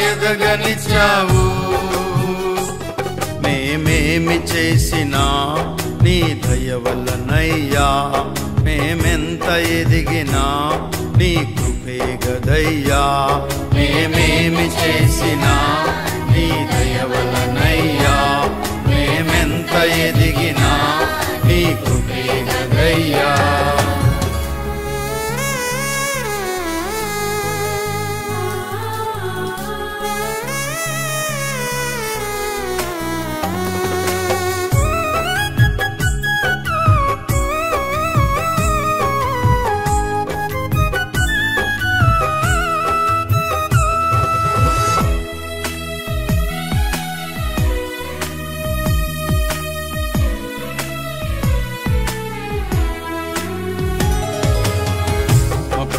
ఎదగనిచ్చావు మేమేమి చేసినా నీ దయ వల్లనయ్యా. మేమెంత ఎదిగినా నీ కృపే గదయ్యా. మేమేమి చేసినా నీ దయ వల్లనయ్యా. మేమెంత ఎదిగినా నీ కృపే గదయ్యా.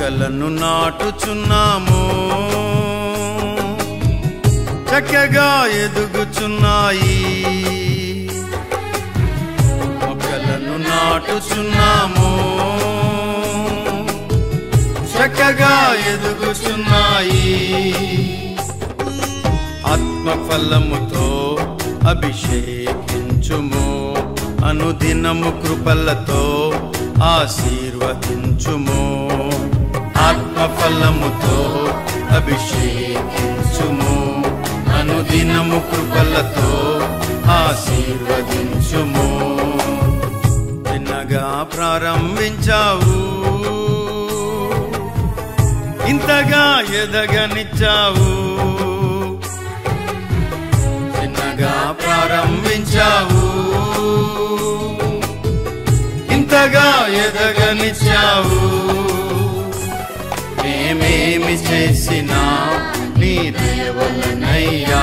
మొక్కలను నాటుచున్నాము. చక్కగా ఎదుగుచున్నాయి. మొక్కలను నాటుచున్నాము. చక్కగా ఎదుగుచున్నాయి. ఆత్మఫలముతో అభిషేకించుము. అనుదినము కృపలతో ఆశీర్వదించుము. ఆత్మఫలముతో అభిషేకించుము. అనుదినము కృపలతో ఆశీర్వదించుము. చిన్నగా ప్రారంభించావు. ఇంతగా ఎదగనిచ్చావు. చిన్నగా ప్రారంభించావు. ఇంతగా ఎదగనిచ్చావు. మేమేమి చేసినా నీ దేవలనయ్యా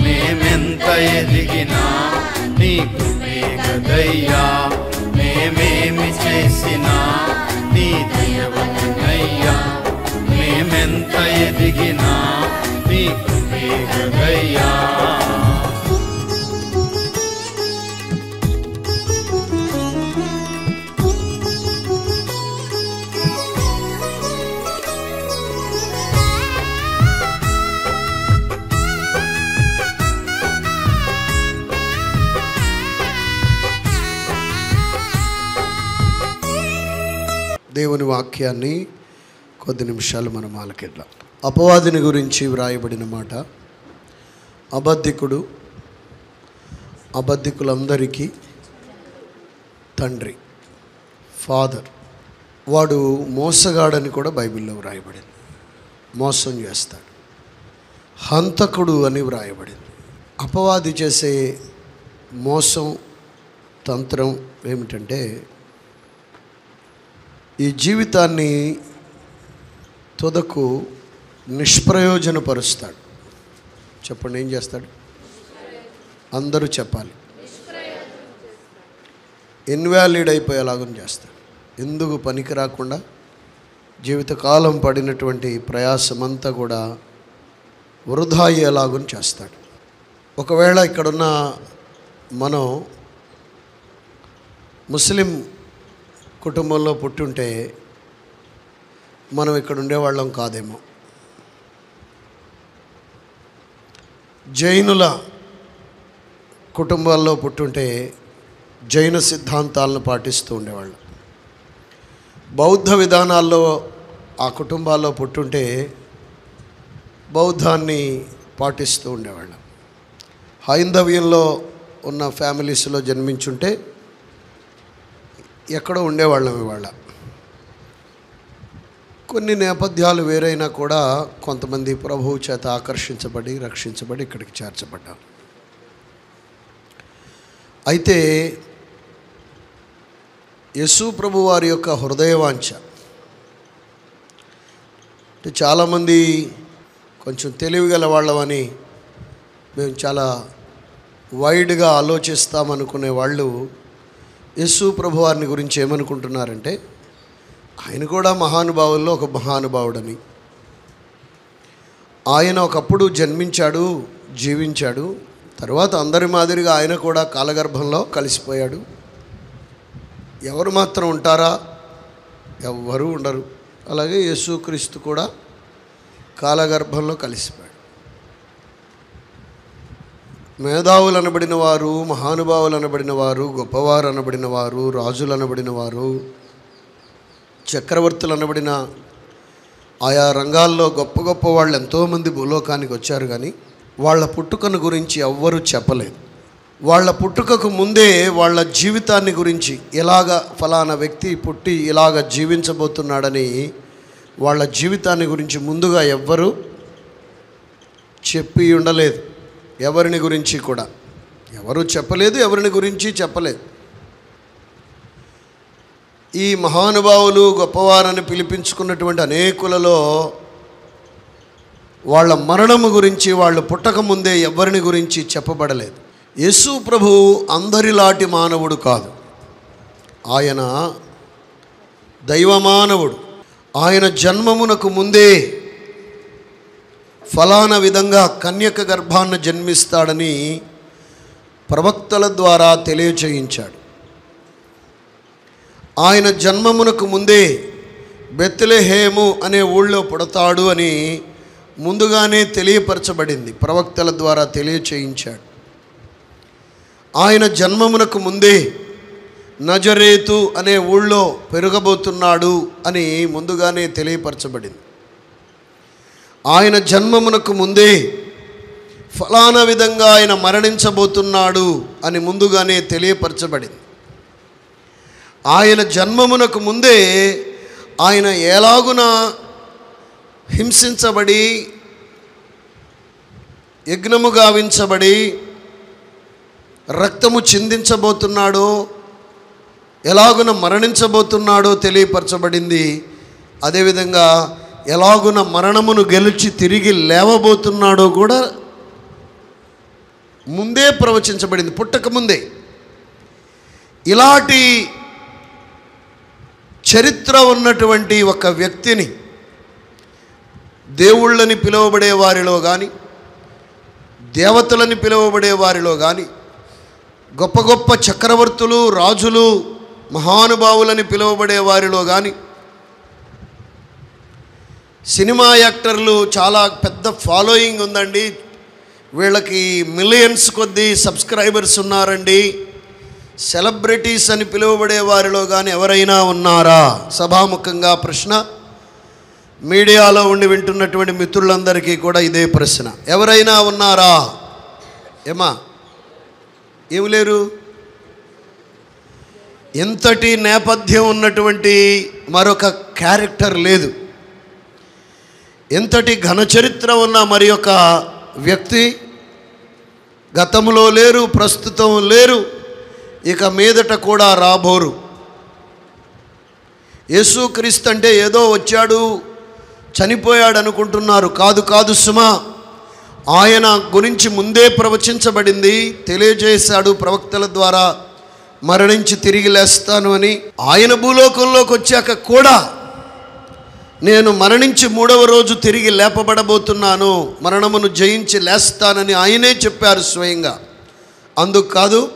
మేమెంత ఎదిగినా నీ కృపే మేమేమి చేసినా నీ దేవలనయ్యా మేమెంత ఎదిగినా నీ కృపే దేవుని వాక్యాన్ని కొద్ది నిమిషాలు మనం ఆలకిద్దాం. అపవాదిని గురించి వ్రాయబడిన మాట అబద్ధికుడు అబద్ధికులందరికీ తండ్రి ఫాదర్. వాడు మోసగాడని కూడా బైబిల్లో వ్రాయబడింది. మోసం చేస్తాడు. హంతకుడు అని వ్రాయబడింది. అపవాది చేసే మోసం తంత్రం ఏమిటంటే ఈ జీవితాన్ని తుదకు నిష్ప్రయోజనపరుస్తాడు. చెప్పండి ఏం చేస్తాడు? అందరూ చెప్పాలి. ఇన్వాలిడ్ అయిపోయేలాగని చేస్తాడు. ఎందుకు పనికి రాకుండా? జీవితకాలం పడినటువంటి ప్రయాసమంతా కూడా వృధా అయ్యేలాగా చేస్తాడు. ఒకవేళ ఇక్కడున్న మనం ముస్లిం కుటుంబంలో పుట్టుంటే మనం ఇక్కడ ఉండేవాళ్ళం కాదేమో. జైనుల కుటుంబాల్లో పుట్టుంటే జైన సిద్ధాంతాలను పాటిస్తూ ఉండేవాళ్ళం. బౌద్ధ విధానాల్లో ఆ కుటుంబాల్లో పుట్టుంటే బౌద్ధాన్ని పాటిస్తూ ఉండేవాళ్ళం. హైందవ్యంలో ఉన్న ఫ్యామిలీస్లో జన్మించుంటే ఎక్కడో ఉండేవాళ్ళం ఇవాళ. కొన్ని నేపథ్యాలు వేరైనా కూడా కొంతమంది ప్రభువు చేత ఆకర్షించబడి రక్షించబడి ఇక్కడికి చేర్చబడ్డారు. అయితే యశు ప్రభు వారి యొక్క హృదయవాంఛ. అంటే చాలామంది కొంచెం తెలివిగల వాళ్ళమని మేము చాలా వైడ్గా ఆలోచిస్తామనుకునే వాళ్ళు యేసు ప్రభు వారిని గురించి ఏమనుకుంటున్నారంటే ఆయన కూడా మహానుభావుల్లో ఒక మహానుభావుడని. ఆయన ఒకప్పుడు జన్మించాడు జీవించాడు తర్వాత అందరి మాదిరిగా ఆయన కూడా కాలగర్భంలో కలిసిపోయాడు. ఎవరు మాత్రం ఉంటారా? ఎవ్వరూ ఉండరు. అలాగే యేసుక్రీస్తు కూడా కాలగర్భంలో కలిసిపోయాడు. మేధావులు అనబడిన వారు మహానుభావులు అనబడిన వారు గొప్పవారు అనబడిన వారు రాజులు అనబడిన వారు చక్రవర్తులు అనబడిన ఆయా రంగాల్లో గొప్ప గొప్ప వాళ్ళు ఎంతోమంది భూలోకానికి వచ్చారు కానీ వాళ్ళ పుట్టుకను గురించి ఎవ్వరూ చెప్పలేదు. వాళ్ళ పుట్టుకకు ముందే వాళ్ళ జీవితాన్ని గురించి ఎలాగ ఫలానా వ్యక్తి పుట్టి ఇలాగ జీవించబోతున్నాడని వాళ్ళ జీవితాన్ని గురించి ముందుగా ఎవ్వరూ చెప్పి ఉండలేదు. ఎవరిని గురించి కూడా. ఎవరు చెప్పలేదు ఎవరిని గురించి చెప్పలేదు. ఈ మహానుభావులు గొప్పవారని పిలిపించుకున్నటువంటి అనేకులలో వాళ్ళ మరణము గురించి వాళ్ళు పుట్టక ముందే ఎవరిని గురించి చెప్పబడలేదు. యేసు ప్రభు అందరిలాంటి మానవుడు కాదు. ఆయన దైవమానవుడు. ఆయన జన్మమునకు ముందే ఫలానా విధంగా కన్యక గర్భాన్ని జన్మిస్తాడని ప్రవక్తల ద్వారా తెలియచేయించాడు. ఆయన జన్మమునకు ముందే బెత్తలేహేము అనే ఊళ్ళో పుడతాడు అని ముందుగానే తెలియపరచబడింది ప్రవక్తల ద్వారా తెలియచేయించాడు. ఆయన జన్మమునకు ముందే నజరేతు అనే ఊళ్ళో పెరగబోతున్నాడు అని ముందుగానే తెలియపరచబడింది. ఆయన జన్మమునకు ముందే ఫలానా విధంగా ఆయన మరణించబోతున్నాడు అని ముందుగానే తెలియపరచబడింది. ఆయన జన్మమునకు ముందే ఆయన ఎలాగున హింసించబడి యజ్ఞము గావించబడి రక్తము చిందించబోతున్నాడో ఎలాగున మరణించబోతున్నాడో తెలియపరచబడింది. అదేవిధంగా ఎలాగున మరణమును గెలిచి తిరిగి లేవబోతున్నాడో కూడా ముందే ప్రవచించబడింది పుట్టక ముందే. ఇలాంటి చరిత్ర ఉన్నటువంటి ఒక వ్యక్తిని దేవుళ్ళని పిలువబడే వారిలో కానీ దేవతలని పిలువబడే వారిలో కానీ గొప్ప గొప్ప చక్రవర్తులు రాజులు మహానుభావులని పిలువబడే వారిలో కానీ సినిమా యాక్టర్లు చాలా పెద్ద ఫాలోయింగ్ ఉందండి. వీళ్ళకి మిలియన్స్ కొద్దీ సబ్స్క్రైబర్స్ ఉన్నారండి. సెలబ్రిటీస్ అని పిలువబడే వారిలో కానీ ఎవరైనా ఉన్నారా? సభాముఖంగా ప్రశ్న. మీడియాలో ఉండి వింటున్నటువంటి మిత్రులందరికీ కూడా ఇదే ప్రశ్న. ఎవరైనా ఉన్నారా? ఏమా? ఏమి లేరు? ఎంతటి నేపథ్యం ఉన్నటువంటి మరొక క్యారెక్టర్ లేదు. ఎంతటి ఘనచరిత్ర ఉన్న మరి యొక్క వ్యక్తి గతంలో లేరు ప్రస్తుతం లేరు ఇక మీదట కూడా రాబోరు. యేసుక్రీస్తు అంటే ఏదో వచ్చాడు చనిపోయాడు అనుకుంటున్నారు. కాదు కాదు సుమా ఆయన గురించి ముందే ప్రవచించబడింది తెలియజేశాడు ప్రవక్తల ద్వారా మరణించి తిరిగి లేస్తాను అని. ఆయన భూలోకంలోకి వచ్చాక కూడా నేను మరణించి మూడవ రోజు తిరిగి లేపబడబోతున్నాను. మరణమును జయించి లేస్తానని ఆయనే చెప్పారు స్వయంగా. అందుకు కాదు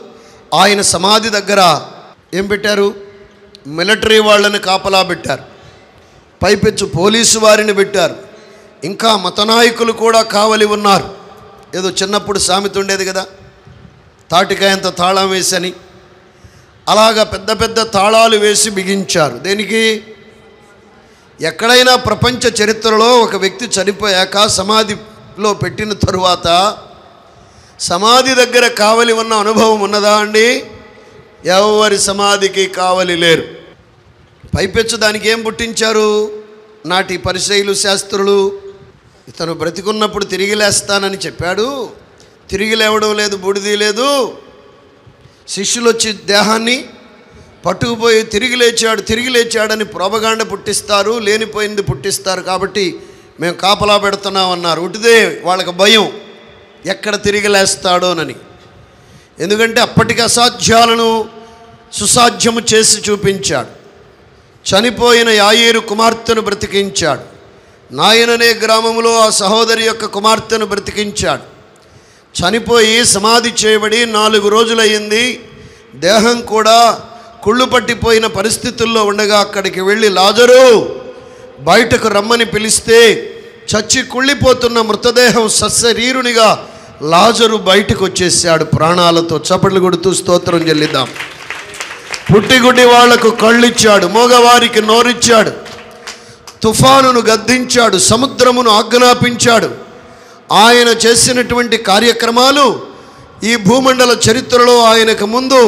ఆయన సమాధి దగ్గర ఏం పెట్టారు? మిలిటరీ వాళ్ళని కాపలా పెట్టారు. పైపెచ్చు పోలీసు వారిని పెట్టారు. ఇంకా మతనాయకులు కూడా కావలి ఉన్నారు. ఏదో చిన్నప్పుడు సామెత ఉండేది కదా? తాటికాయంత తాళం వేసని. అలాగా పెద్ద పెద్ద తాళాలు వేసి బిగించారు. దేనికి? ఎక్కడైనా ప్రపంచ చరిత్రలో ఒక వ్యక్తి చనిపోయాక సమాధిలో పెట్టిన తరువాత సమాధి దగ్గర కావలి ఉన్న అనుభవం ఉన్నదా అండి? ఎవరి సమాధికి కావలి లేరు. పైపెచ్చు దానికి ఏం పుట్టించారు? నాటి పరిచయులు శాస్త్రులు ఇతను బ్రతికున్నప్పుడు తిరిగి లేస్తానని చెప్పాడు. తిరిగి లేవడం లేదు బుడిది లేదు. శిష్యులు వచ్చి దేహాన్ని పట్టుకుపోయి తిరిగి లేచాడు తిరిగి లేచాడని ప్రోపగాండ పుట్టిస్తారు లేనిపోయింది పుట్టిస్తారు కాబట్టి మేము కాపలా పెడుతున్నామన్నారు ఉటిదే వాళ్ళకి భయం ఎక్కడ తిరిగి లేస్తాడోనని. ఎందుకంటే అప్పటికి అసాధ్యాలను సుసాధ్యము చేసి చూపించాడు. చనిపోయిన యాయేరు కుమార్తెను బ్రతికించాడు. నాయననే గ్రామంలో ఆ సహోదరి యొక్క కుమార్తెను బ్రతికించాడు. చనిపోయి సమాధి చేయబడి నాలుగు రోజులయ్యింది. దేహం కూడా కుళ్ళు పట్టిపోయిన పరిస్థితుల్లో ఉండగా అక్కడికి వెళ్ళి లాజరు బయటకు రమ్మని పిలిస్తే చచ్చి కుళ్ళిపోతున్న మృతదేహం సస్యరీరునిగా లాజరు బయటకు వచ్చేసాడు ప్రాణాలతో చప్పట్లు కొడుతూ స్తోత్రం చెల్లిద్దాం. పుట్టిగుడ్డి వాళ్ళకు కళ్ళిచ్చాడు మోగవారికి నోరిచ్చాడు తుఫానును గద్దించాడు సముద్రమును ఆజ్ఞాపించాడు. ఆయన చేసినటువంటి కార్యక్రమాలు ఈ భూమండల చరిత్రలో ఆయనకు ముందు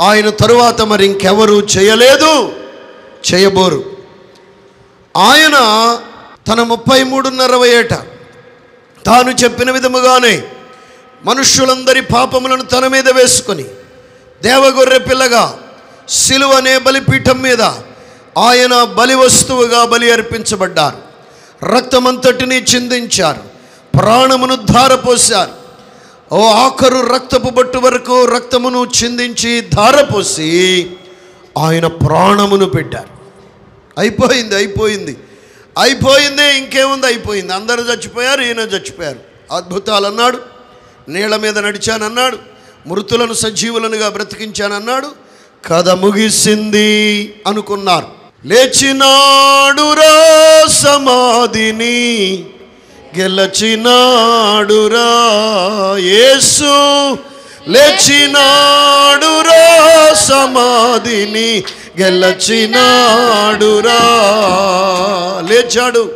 ఆయన తరువాత మరి ఇంకెవరూ చేయలేదు చేయబోరు. ఆయన తన ముప్పై మూడున్నర ఏట తాను చెప్పిన విధముగానే మనుష్యులందరి పాపములను తన మీద వేసుకొని దేవగొర్రె పిల్లగా సిలువ అనే బలిపీఠం మీద ఆయన బలి వస్తువుగా బలి అర్పించబడ్డారు. రక్తమంతటిని చిందించారు. ప్రాణమును ధారపోశారు. ఓ ఆఖరు రక్తపు బొట్టు వరకు రక్తమును చిందించి ధారపోసి ఆయన ప్రాణమును పెట్టారు. అయిపోయింది అయిపోయింది. అయిపోయింది ఇంకేముంది? అయిపోయింది. అందరూ చచ్చిపోయారు ఈయన చచ్చిపోయారు. అద్భుతాలు అన్నాడు నీళ్ళ మీద నడిచానన్నాడు. మృతులను సజీవులనుగా బ్రతికించానన్నాడు. కథ ముగిసింది అనుకున్నారు. లేచినాడురా సమాధిని గెలచినాడురా యేసు లేచినాడురా సమాధిని గెలచినాడురా. లేచాడు.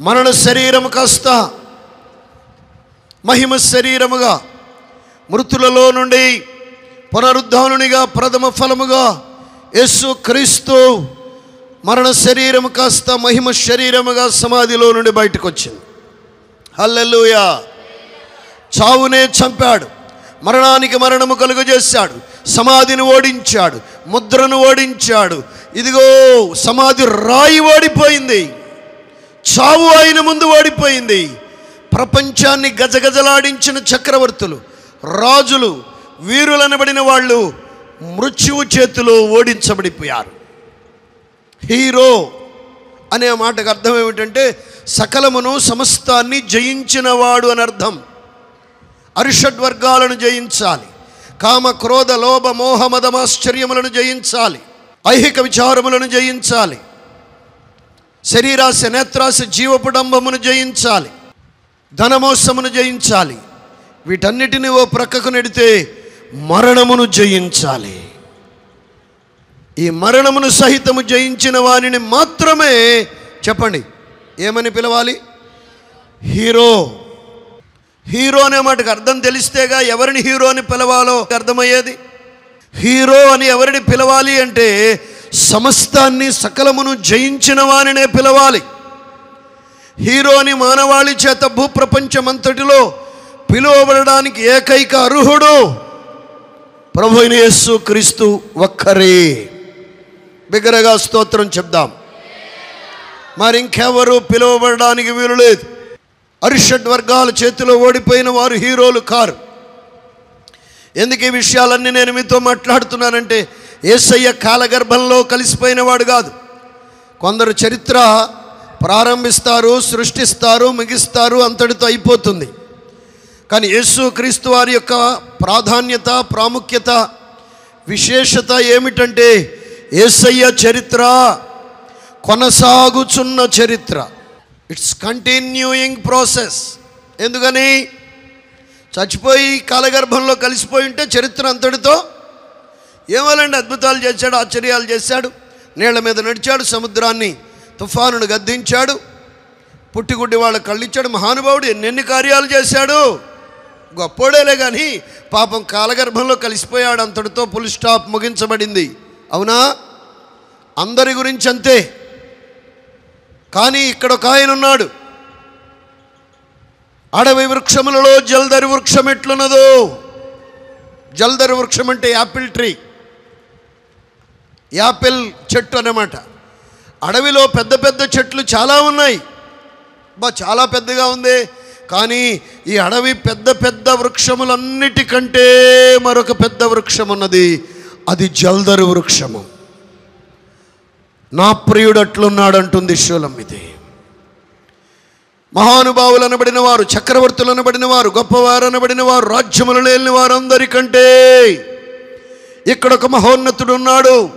మరణ శరీరం కాస్త మహిమ శరీరముగా మృతులలో నుండి పునరుద్ధానునిగా ప్రథమ ఫలముగా యేసు క్రీస్తు మరణ శరీరము కాస్త మహిమ శరీరముగా సమాధిలో నుండి బయటకు వచ్చింది హల్లెలుయా. చావునే చంపాడు. మరణానికి మరణము కలుగజేశాడు. సమాధిని ఓడించాడు. ముద్రను ఓడించాడు. ఇదిగో సమాధి రాయి ఓడిపోయింది. చావు ఆయన ముందు ఓడిపోయింది. ప్రపంచాన్ని గజగజలాడించిన చక్రవర్తులు రాజులు వీరులనబడిన వాళ్ళు మృత్యువు చేతిలో ఓడించబడిపోయారు. హీరో అనే మాటకు అర్థం ఏమిటంటే సకలమును సమస్తాన్ని జయించినవాడు అని అర్థం. అరిషడ్వర్గాలను జయించాలి. కామ క్రోధ లోభ మోహమదమాశ్చర్యములను జయించాలి. ఐహిక విచారములను జయించాలి. శరీరాశ నేత్రాశ జీవపుడంబమును జయించాలి. ధనమోసమును జయించాలి. వీటన్నిటిని ఓ ప్రక్కకు నెడితే మరణమును జయించాలి. ఈ మరణమును సహితము జయించిన వారిని మాత్రమే చెప్పండి. ఏమని పిలవాలి? హీరో. హీరో అనే మాటకు అర్థం తెలిస్తేగా ఎవరిని హీరో అని పిలవాలో అర్థమయ్యేది? హీరో అని ఎవరిని పిలవాలి అంటే సమస్తాన్ని సకలమును జయించిన వారినే పిలవాలి. హీరో అని మానవాళి చేత భూప్రపంచమంతటిలో పిలువబడడానికి ఏకైక అర్హుడు ప్రభు యేసు క్రీస్తు ఒక్కరే. బిగ్గరగా స్తోత్రం చెప్దాం. మరి ఇంకెవరు పిలువబడడానికి వీలు లేదు. అరిషడ్ వర్గాల చేతిలో ఓడిపోయిన వారు హీరోలు కారు. ఎందుకు ఈ విషయాలన్నీ నేను మీతో మాట్లాడుతున్నానంటే ఏసయ్య కాలగర్భంలో కలిసిపోయిన వాడు కాదు. కొందరు చరిత్ర ప్రారంభిస్తారు సృష్టిస్తారు ముగిస్తారు అంతటితో అయిపోతుంది. కానీ యేసు క్రీస్తు వారి యొక్క ప్రాధాన్యత ప్రాముఖ్యత విశేషత ఏమిటంటే యేసయ్య చరిత్ర కొనసాగుచున్న చరిత్ర. ఇట్స్ కంటిన్యూయింగ్ ప్రాసెస్ ఎందుకని? చచ్చిపోయి కాలగర్భంలో కలిసిపోయి ఉంటే చరిత్ర అంతటితో ఏమోలండి అద్భుతాలు చేశాడు ఆశ్చర్యాలు చేశాడు. నీళ్ళ మీద నడిచాడు సముద్రాన్ని తుఫానును గద్దించాడు. పుట్టిగుడ్డి వాళ్ళ కళ్ళిచ్చాడు మహానుభావుడు ఎన్నెన్ని కార్యాలు చేశాడు? గొప్పోడేలే కానీ పాపం కాలగర్భంలో కలిసిపోయాడు అంతటితో ఫుల్ స్టాప్ ముగించబడింది. అవునా? అందరి గురించి అంతే. కానీ ఇక్కడ ఒక ఆయన ఉన్నాడు. అడవి వృక్షములలో జల్దరి వృక్షం ఎట్లున్నదో. జల్దరి వృక్షం అంటే యాపిల్ ట్రీ. యాపిల్ చెట్టు అన్నమాట. అడవిలో పెద్ద పెద్ద చెట్లు చాలా ఉన్నాయి. బా చాలా పెద్దగా ఉంది. కానీ ఈ అడవి పెద్ద పెద్ద వృక్షములన్నిటికంటే మరొక పెద్ద వృక్షం ఉన్నది. అది జల్దరు వృక్షము. నా ప్రియుడు అట్లున్నాడు అంటుంది శూలం ఇది. మహానుభావులు అనబడిన వారు చక్రవర్తులు అనబడిన వారు గొప్పవారు అనబడిన వారు రాజ్యములు లేని వారందరికంటే ఇక్కడ ఒక మహోన్నతుడు ఉన్నాడు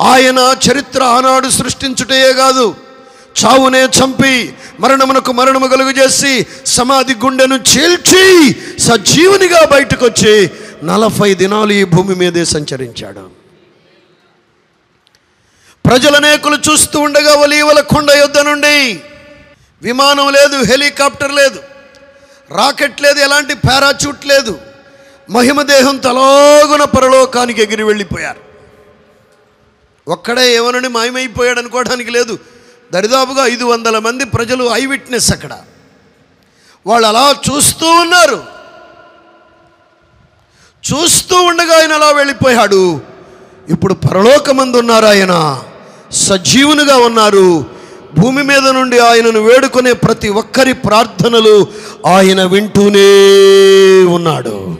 ఆయన చరిత్ర ఆనాడు సృష్టించుటయే కాదు. చావునే చంపి మరణమునకు మరణము కలుగు చేసి సమాధి గుండెను చీల్చి సజీవునిగా బయటకొచ్చి నలభై దినాలు ఈ భూమి మీదే సంచరించాడు. ప్రజలనేకులు చూస్తూ ఉండగా ఒలీవల కొండ యుద్ధ నుండి విమానం లేదు హెలికాప్టర్ లేదు రాకెట్ లేదు ఎలాంటి పారాచూట్ లేదు. మహిమదేహం తలోగున పరలోకానికి ఎగిరి వెళ్ళిపోయారు. ఒక్కడే ఏమనని మాయమైపోయాడు అనుకోవడానికి లేదు. దరిదాపుగా ఐదు వందల మంది ప్రజలు ఐ విట్నెస్ అక్కడ. వాళ్ళు అలా చూస్తూ ఉన్నారు. చూస్తూ ఉండగా ఆయన అలా వెళ్ళిపోయాడు. ఇప్పుడు పరలోకమందు ఉన్నారు ఆయన. సజీవునిగా ఉన్నారు. భూమి మీద నుండి ఆయనను వేడుకునే ప్రతి ఒక్కరి ప్రార్థనలు ఆయన వింటూనే ఉన్నాడు.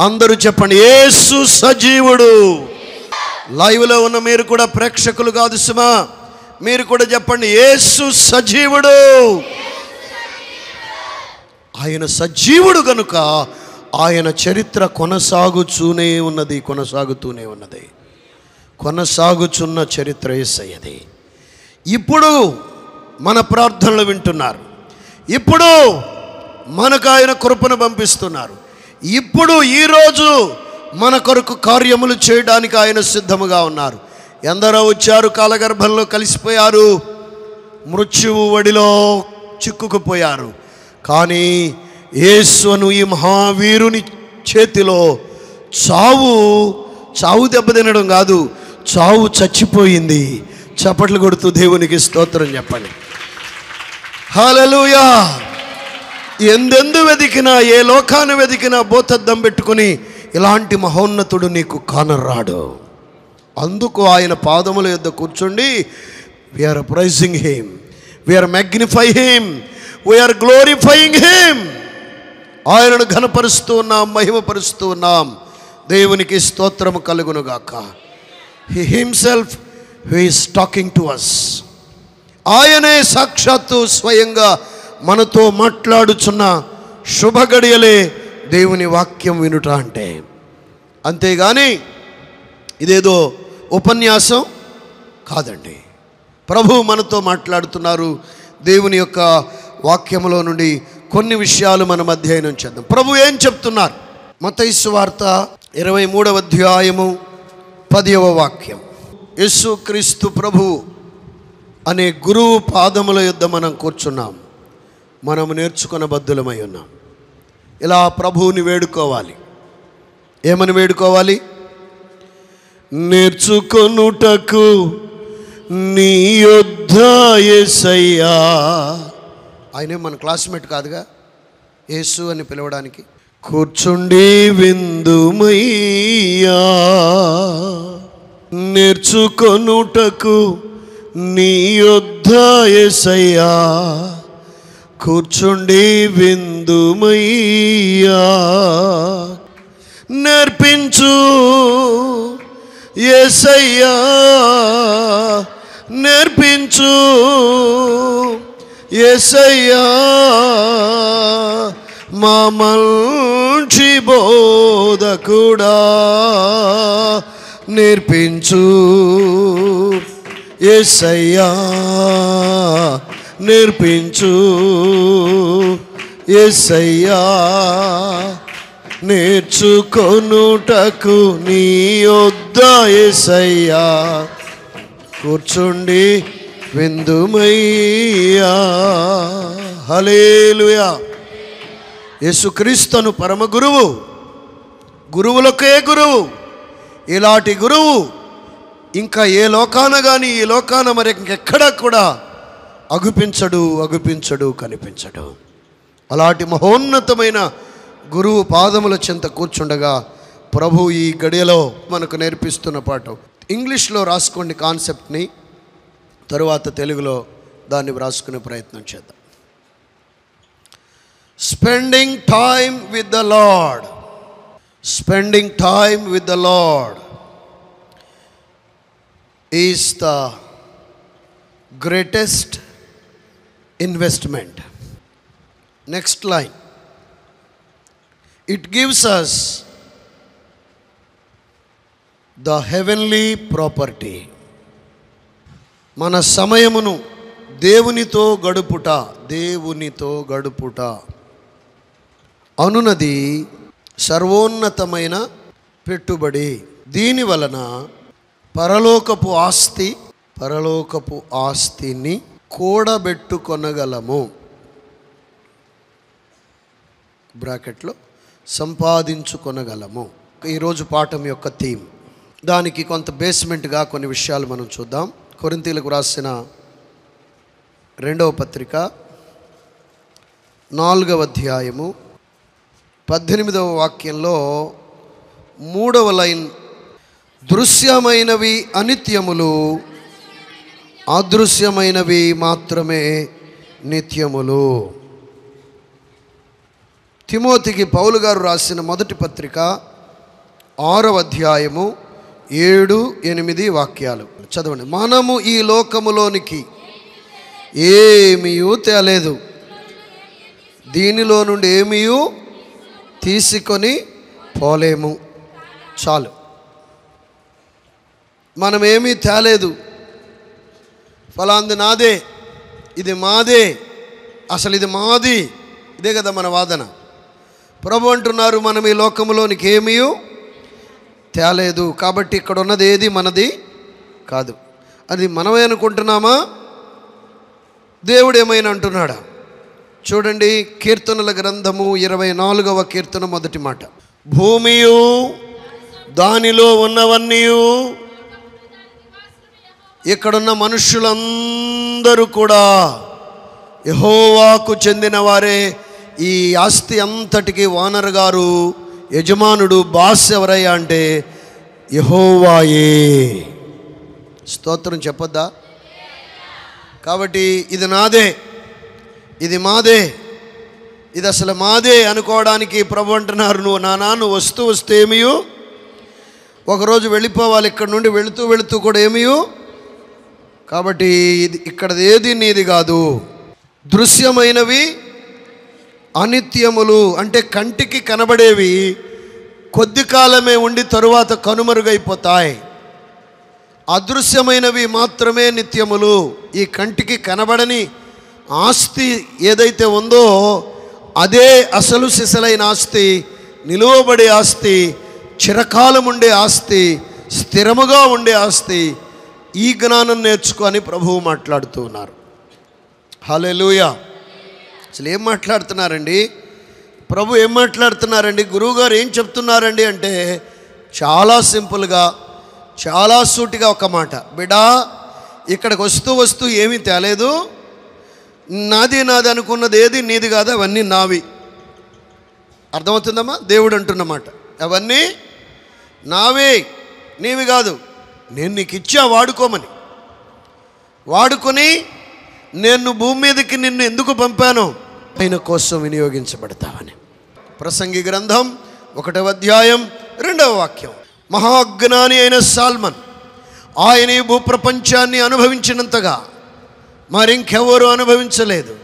అందరూ చెప్పండి ఏసు సజీవుడు. లైవ్లో ఉన్న మీరు కూడా ప్రేక్షకులు కాదు సుమా. మీరు కూడా చెప్పండి ఏసు సజీవుడు. ఆయన సజీవుడు కనుక ఆయన చరిత్ర కొనసాగుతూనే ఉన్నది కొనసాగుతూనే ఉన్నది. కొనసాగుచున్న చరిత్ర ఏసయ్యది. ఇప్పుడు మన ప్రార్థనలు వింటున్నారు. ఇప్పుడు మనకు ఆయన కృపను పంపిస్తున్నారు. ఇప్పుడు ఈరోజు మన కొరకు కార్యములు చేయడానికి ఆయన సిద్ధముగా ఉన్నారు. ఎందరో వచ్చారు కాలగర్భంలో కలిసిపోయారు. మృత్యువు వడిలో చిక్కుకుపోయారు. కానీ యేసును ఈ మహావీరుని చేతిలో చావు చావు దెబ్బతినడం కాదు చావు చచ్చిపోయింది. చప్పట్లు కొడుతూ దేవునికి స్తోత్రం చెప్పండి. హలలుయా ఎందెందు వెతికినా ఏ లోకాన్ని వెతికినా బోతద్దం పెట్టుకుని ఇలాంటి మహోన్నతుడు నీకు కానరాడు. అందుకు ఆయన పాదముల యొద్ద కూర్చుండి we're praising him we're magnify him we're glorifying him ఆయనను ఘనపరుస్తూ ఉన్నాం మహిమపరుస్తూ ఉన్నాం. దేవునికి స్తోత్రము కలుగునుగాక. He himself he's talking to us ఆయనే సాక్షాత్తు స్వయంగా మనతో మాట్లాడుచున్న శుభగడియలే దేవుని వాక్యం వినుట అంటే. అంతేగాని ఇదేదో ఉపన్యాసం కాదండి. ప్రభు మనతో మాట్లాడుతున్నారు దేవుని యొక్క వాక్యములో నుండి కొన్ని విషయాలు మనం అధ్యయనం చేద్దాం. ప్రభు ఏం చెప్తున్నారు? మతైసు వార్త ఇరవై మూడవ అధ్యాయము పదివ వాక్యం. యేసు క్రీస్తు ప్రభు అనే గురువు పాదముల యుద్ధ మనం కూర్చున్నాం. మనం నేర్చుకున్న బద్దులమై ఉన్నాం. ఇలా ప్రభువుని వేడుకోవాలి. ఏమని వేడుకోవాలి? నేర్చుకొనుటకు నీ యొద్ద ఎసయ్యా ఆయనే మన క్లాస్మేట్ కాదుగా. యేసు అని పిలవడానికి. కూర్చుండి విందుమయ్యా నేర్చుకొనుటకు నీ యొద్ద ఎసయ్యా కూర్చుండి విందుమయ్యా నేర్పించు ఎసయ్యా నేర్పించు యేసయ్యా మా మంచి బోధకుడా నేర్పించు. యేసయ్యా నేర్పించు. యేసయ్యా నేర్చుకొనుటకు నీ వద్ద యేసయ్యా కూర్చుండి. విందుమయ్యా. హలేలుయా యేసుక్రీస్తును పరమ గురువు గురువులకే గురువు ఇలాంటి గురువు. ఇంకా ఏ లోకాన కానీ ఈ లోకాన మరి ఇంకెక్కడా కూడా అగుపించడు అగుపించడు కనిపించడు. అలాంటి మహోన్నతమైన గురువు పాదముల చెంత కూర్చుండగా ప్రభు ఈ గడియలో మనకు నేర్పిస్తున్న పాఠం. ఇంగ్లీష్లో రాసుకోండి కాన్సెప్ట్ని. తరువాత తెలుగులో దాన్ని వ్రాసుకునే ప్రయత్నం చేద్దాం. Spending time with the Lord spending time with the Lord is the greatest investment next line it gives us the heavenly property మన సమయమును దేవునితో గడుపుట దేవునితో గడుపుట. అనునది సర్వోన్నతమైన పెట్టుబడి. దీని వలన పరలోకపు ఆస్తి పరలోకపు ఆస్తిని కూడబెట్టుకొనగలము. బ్రాకెట్లో సంపాదించుకొనగలము. ఈరోజు పాఠం యొక్క థీమ్. దానికి కొంత బేస్మెంట్గా కొన్ని విషయాలు మనం చూద్దాం. కొరింతీలకు రాసిన రెండవ పత్రిక నాలుగవ అధ్యాయము పద్దెనిమిదవ వాక్యంలో మూడవ లైన్ దృశ్యమైనవి అనిత్యములు అదృశ్యమైనవి మాత్రమే నిత్యములు. తిమోతికి పౌలు గారు రాసిన మొదటి పత్రిక ఆరవ అధ్యాయము ఏడు ఎనిమిది వాక్యాలు. చదవండి. మనము ఈ లోకములోనికి ఏమీయూ తేలేదు. దీనిలో నుండి ఏమీయూ తీసుకొని పోలేము. చాలు. మనం ఏమీ తేలేదు. ఫలాంది నాదే. ఇది మాదే. అసలు ఇది మాది. ఇదే కదా మన వాదన. ప్రభు అంటున్నారు మనం ఈ లోకంలోనికి ఏమీ తేలేదు. కాబట్టి ఇక్కడ ఉన్నది ఏది? మనది కాదు. అది మనమే అనుకుంటున్నామా? దేవుడు ఏమైనా అంటున్నాడా? చూడండి కీర్తనల గ్రంథము ఇరవై నాలుగవ కీర్తన మొదటి మాట. భూమియు దానిలో ఉన్నవన్నీ ఇక్కడున్న మనుష్యులందరూ కూడా యహోవాకు చెందిన వారే ఈ ఆస్తి అంతటికి వానర్ గారు యజమానుడు బాస్ ఎవరయ్యా అంటే యహోవాయే. స్తోత్రం చెప్పొద్దా? కాబట్టి ఇది నాదే ఇది మాదే ఇది అసలు మాదే అనుకోవడానికి ప్రభు అంటున్నారు నువ్వు నా నాన్న వస్తూ వస్తే ఏమియు? ఒకరోజు వెళ్ళిపోవాలి ఇక్కడ నుండి వెళుతూ వెళుతూ కూడా ఏమియు? కాబట్టి ఇది ఇక్కడది ఏది నీది కాదు. దృశ్యమైనవి అనిత్యములు అంటే కంటికి కనబడేవి కొద్ది కాలమే ఉండి తరువాత కనుమరుగైపోతాయి. అదృశ్యమైనవి మాత్రమే నిత్యములు. ఈ కంటికి కనబడని ఆస్తి ఏదైతే ఉందో అదే అసలు సిసలైన ఆస్తి నిలువబడే ఆస్తి చిరకాలం ఉండే ఆస్తి స్థిరముగా ఉండే ఆస్తి ఈ జ్ఞానం నేర్చుకొని ప్రభువు మాట్లాడుతూ ఉన్నారు. హలెలూయా అసలు ఏం మాట్లాడుతున్నారండి? ప్రభు ఏం మాట్లాడుతున్నారండి? గురువుగారు ఏం చెప్తున్నారండి అంటే చాలా సింపుల్గా చాలా సూటిగా ఒక మాట. బిడా ఇక్కడికి వస్తూ వస్తూ ఏమీ తేలేదు. నాది నాది అనుకున్నది ఏది నీది కాదు అవన్నీ నావి. అర్థమవుతుందమ్మా? దేవుడు అంటున్నమాట అవన్నీ నావే నీవి కాదు. నేను నీకు ఇచ్చా వాడుకోమని. వాడుకొని నేను భూమి మీదకి నిన్ను ఎందుకు పంపాను? ఆయన కోసం వినియోగించబడతావని. ప్రసంగి గ్రంథం ఒకటవ అధ్యాయం రెండవ వాక్యం. మహాజ్ఞాని అయిన సాల్మన్ ఆయన ఈ భూప్రపంచాన్ని అనుభవించినంతగా మరింకెవరు అనుభవించలేదు.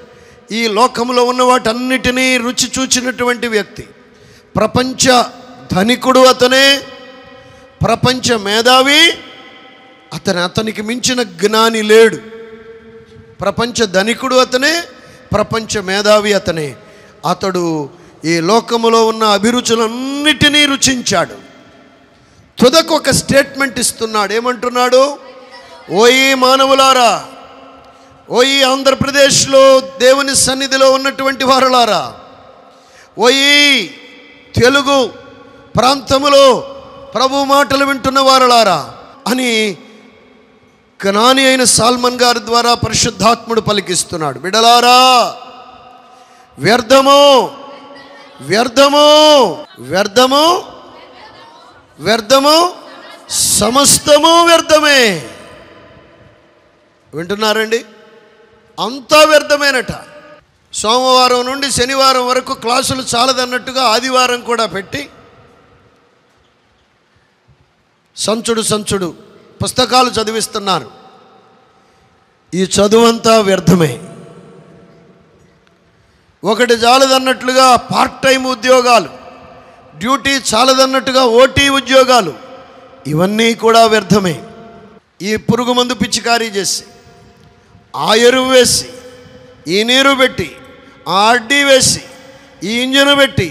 ఈ లోకంలో ఉన్న వాటన్నిటినీ రుచి చూచినటువంటి వ్యక్తి ప్రపంచ ధనికుడు అతనే. ప్రపంచ మేధావి అతను అతనికి మించిన జ్ఞాని లేడు. ప్రపంచ ధనికుడు అతనే ప్రపంచ మేధావి అతనే. అతడు ఈ లోకములో ఉన్న అభిరుచులన్నిటినీ రుచించాడు. తుదకు ఒక స్టేట్మెంట్ ఇస్తున్నాడు. ఏమంటున్నాడు? ఓయి మానవులారా ఓయి ఆంధ్రప్రదేశ్లో దేవుని సన్నిధిలో ఉన్నటువంటి వారులారా ఓయి తెలుగు ప్రాంతములో ప్రభు మాటలు వింటున్న వారులారా అని కనాని అయిన సాల్మన్ గారి ద్వారా పరిశుద్ధాత్ముడు పలికిస్తున్నాడు. బిడలారా వ్యర్థము వ్యర్థము వ్యర్థము వ్యర్థము సమస్తము వ్యర్థమే. వింటున్నారండి? అంతా వ్యర్థమేనట. సోమవారం నుండి శనివారం వరకు క్లాసులు చాలదన్నట్టుగా ఆదివారం కూడా పెట్టి సంచుడు సంచుడు పుస్తకాలు చదివిస్తున్నారు. ఈ చదువంతా వ్యర్థమే. ఒకటి చాలదన్నట్లుగా పార్ట్ టైం ఉద్యోగాలు డ్యూటీ చాలదన్నట్టుగా ఓటీ ఉద్యోగాలు ఇవన్నీ కూడా వ్యర్థమే. ఈ పురుగు మందు పిచికారీ చేసి ఆ ఎరువు వేసి ఈ నీరు పెట్టి ఆ అడ్డీ వేసి ఈ ఇంజను పెట్టి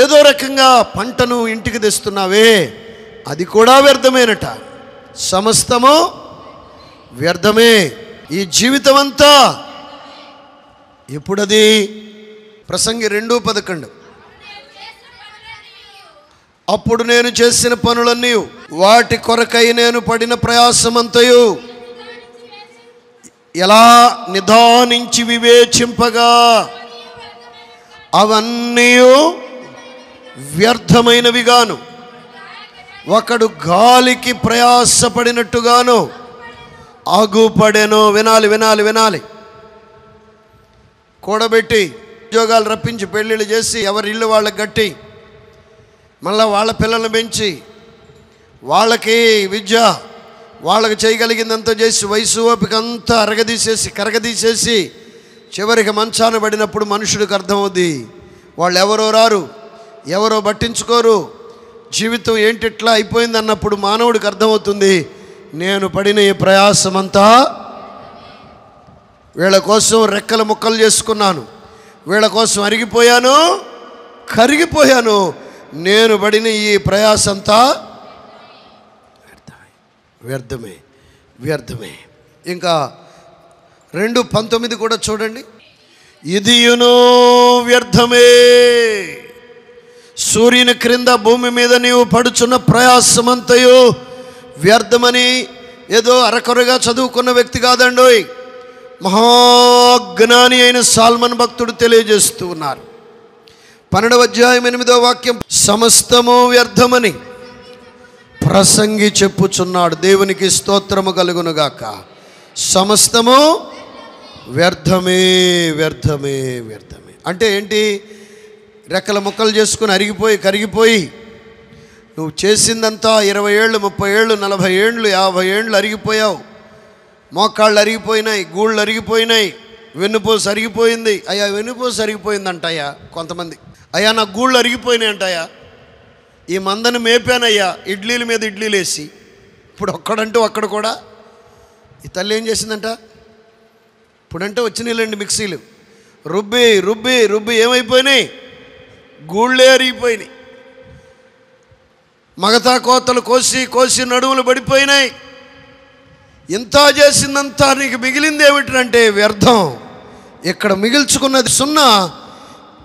ఏదో రకంగా పంటను ఇంటికి తెస్తున్నావే అది కూడా వ్యర్థమేనట. సమస్తము వ్యర్థమే. ఈ జీవితం అంతా ఎప్పుడది? ప్రసంగి రెండు పదకొండు. అప్పుడు నేను చేసిన పనులన్నీ వాటి కొరకై నేను పడిన ప్రయాసమంతయు ఎలా నిదానించి వివేచింపగా? అవన్నీ వ్యర్థమైనవిగాను. ఒకడు గాలికి ప్రయాసపడినట్టుగాను ఆగుపడెను వినాలి వినాలి వినాలి. కూడబెట్టి ఉద్యోగాలు రప్పించి పెళ్ళిళ్ళు చేసి ఎవరి ఇల్లు వాళ్ళకి కట్టి మళ్ళీ వాళ్ళ పిల్లల్ని పెంచి వాళ్ళకి విద్య వాళ్ళకి చేయగలిగిందంతా చేసి వయసు ఓపిక అంతా అరగదీసేసి కరగదీసేసి చివరికి మంచాన పడినప్పుడు మనుషుడికి అర్థమవుద్ది. వాళ్ళు ఎవరో రారు ఎవరో పట్టించుకోరు జీవితం ఏంటిట్లా అయిపోయింది అన్నప్పుడు మానవుడికి అర్థమవుతుంది నేను పడిన ఈ ప్రయాసమంతా వీళ్ళ కోసం రెక్కల ముక్కలు చేసుకున్నాను వీళ్ళ కోసం అరిగిపోయాను కరిగిపోయాను. నేను పడిన ఈ ప్రయాసంతా వ్యర్థమే వ్యర్థమే వ్యర్థమే. ఇంకా రెండు పంతొమ్మిది కూడా చూడండి. ఇదియును వ్యర్థమే. సూర్యుని క్రింద భూమి మీద నీవు పడుచున్న ప్రయాసమంతయు వ్యర్థమని ఏదో అరకొరగా చదువుకున్న వ్యక్తి కాదండోయ్. మహాజ్ఞాని అయిన సాల్మన్ భక్తుడు తెలియజేస్తూ ఉన్నారు. పన్నెండవ అధ్యాయం ఎనిమిదో వాక్యం సమస్తము వ్యర్థమని ప్రసంగి చెప్పుచున్నాడు. దేవునికి స్తోత్రము కలుగునుగాక సమస్తము వ్యర్థమే వ్యర్థమే వ్యర్థమే. అంటే ఏంటి? రెక్కల ముక్కలు చేసుకుని అరిగిపోయి కరిగిపోయి నువ్వు చేసిందంతా ఇరవై ఏళ్ళు ముప్పై ఏళ్ళు నలభై ఏళ్ళు యాభై ఏళ్ళు అరిగిపోయావు. మోకాళ్ళు అరిగిపోయినాయి గూళ్ళు అరిగిపోయినాయి వెన్నుపోసు అరిగిపోయింది. అయ్యా వెన్నుపూస అరిగిపోయిందంట కొంతమంది. అయ్యా నా గూళ్ళు అరిగిపోయినాయి అంటయ్యా ఈ మందను మేపానయ్యా ఇడ్లీల మీద ఇడ్లీలు వేసి ఇప్పుడు ఒక్కడంటూ ఒక్కడ కూడా. ఈ తల్లి ఏం చేసిందంట? ఇప్పుడంటే వచ్చినాయిలేండి మిక్సీలు. రుబ్బి రుబ్బి రుబ్బి ఏమైపోయినాయి? గూళ్ళే అరిగిపోయినాయి. మగతా కోతలు కోసి కోసి నడువులు పడిపోయినాయి. ఇంత చేసిందంతా నీకు మిగిలింది ఏమిటంటే వ్యర్థం. ఇక్కడ మిగిల్చుకున్నది సున్నా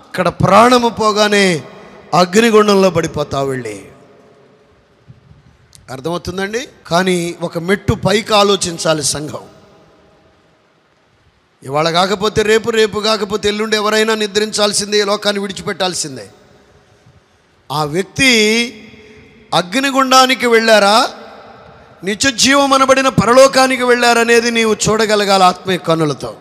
ఇక్కడ ప్రాణము పోగానే అగ్నిగుండంలో పడిపోతా వెళ్ళి. అర్థమవుతుందండి? కానీ ఒక మెట్టు పైకి ఆలోచించాలి సంఘం. ఇవాళ కాకపోతే రేపు రేపు కాకపోతే ఎల్లుండి ఎవరైనా నిద్రించాల్సిందే ఈ లోకాన్ని విడిచిపెట్టాల్సిందే. ఆ వ్యక్తి అగ్నిగుండానికి వెళ్ళారా? నిత్యజీవం అనబడిన పరలోకానికి వెళ్ళారనేది నీవు చూడగలగాలి ఆత్మీయ కన్నులతో.